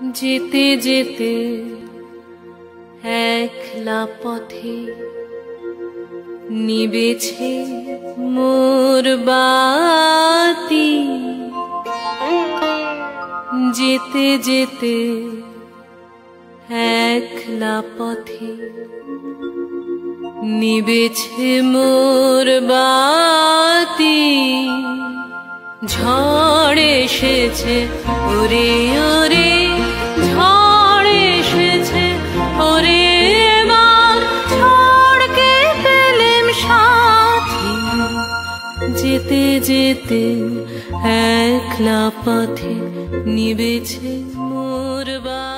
যেতে যেতে একলা পথে নিবেছে মোর বাতি। যেতে যেতে একলা পথে নিবেছে মোর বাতি। ঝড় এসেছে, ওরে ওরে যেতে যেতে একলা পথে নিবেছে মোর বা